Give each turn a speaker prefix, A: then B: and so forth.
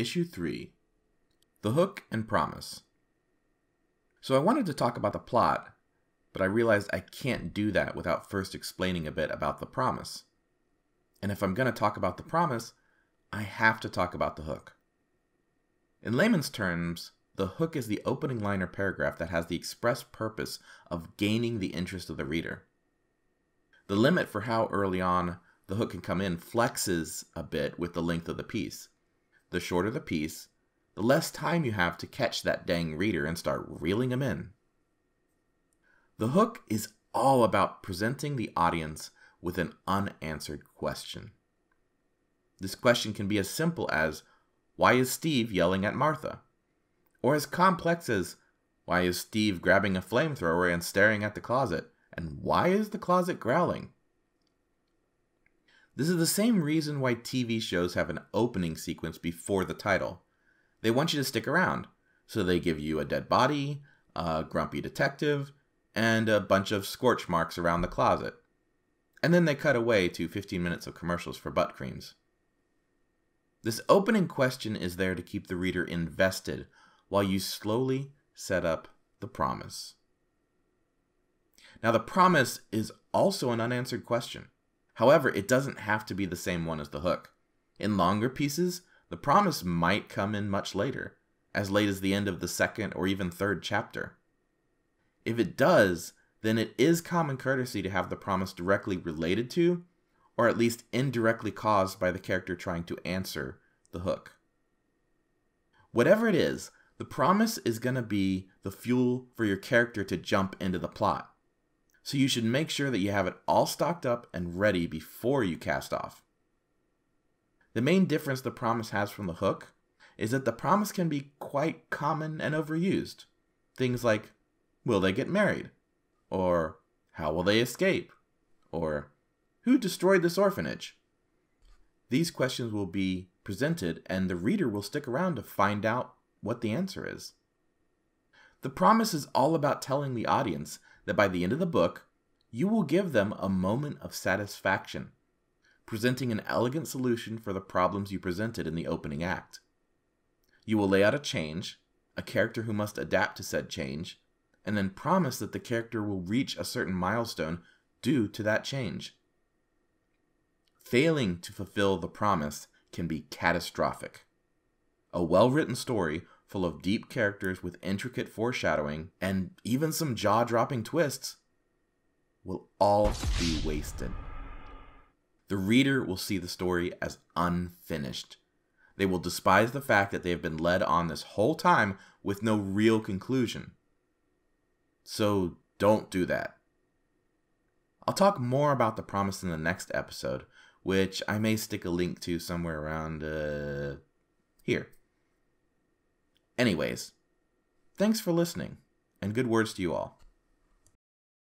A: Issue 3 The Hook and Promise. So I wanted to talk about the plot, but I realized I can't do that without first explaining a bit about the promise. And if I'm going to talk about the promise, I have to talk about the hook. In layman's terms, the hook is the opening line or paragraph that has the express purpose of gaining the interest of the reader. The limit for how early on the hook can come in flexes a bit with the length of the piece. The shorter the piece, the less time you have to catch that dang reader and start reeling him in. The hook is all about presenting the audience with an unanswered question. This question can be as simple as, Why is Steve yelling at Martha? Or as complex as, Why is Steve grabbing a flamethrower and staring at the closet? And why is the closet growling? This is the same reason why TV shows have an opening sequence before the title. They want you to stick around, so they give you a dead body, a grumpy detective, and a bunch of scorch marks around the closet. And then they cut away to 15 minutes of commercials for butt creams. This opening question is there to keep the reader invested while you slowly set up the promise. Now, the promise is also an unanswered question. However, it doesn't have to be the same one as the hook. In longer pieces, the promise might come in much later, as late as the end of the second or even third chapter. If it does, then it is common courtesy to have the promise directly related to, or at least indirectly caused by the character trying to answer the hook. Whatever it is, the promise is going to be the fuel for your character to jump into the plot so you should make sure that you have it all stocked up and ready before you cast off. The main difference the promise has from the hook is that the promise can be quite common and overused. Things like, will they get married? Or, how will they escape? Or, who destroyed this orphanage? These questions will be presented, and the reader will stick around to find out what the answer is. The promise is all about telling the audience that by the end of the book, you will give them a moment of satisfaction, presenting an elegant solution for the problems you presented in the opening act. You will lay out a change, a character who must adapt to said change, and then promise that the character will reach a certain milestone due to that change. Failing to fulfill the promise can be catastrophic. A well written story full of deep characters with intricate foreshadowing and even some jaw dropping twists, will all be wasted. The reader will see the story as unfinished. They will despise the fact that they have been led on this whole time with no real conclusion. So don't do that. I'll talk more about the promise in the next episode, which I may stick a link to somewhere around uh, here. Anyways, thanks for listening, and good words to you all.